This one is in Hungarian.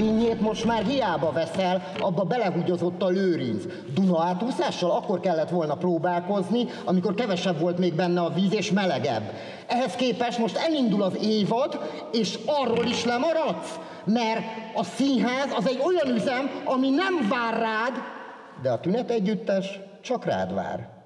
dinnyét most már hiába veszel, abba belehugyozott a lőrinc. Duna átúszással akkor kellett volna próbálkozni, amikor kevesebb volt még benne a víz és melegebb. Ehhez képest most elindul az évad, és arról is lemaradsz, mert a színház az egy olyan üzem, ami nem vár rád, de a tünet együttes csak rád vár.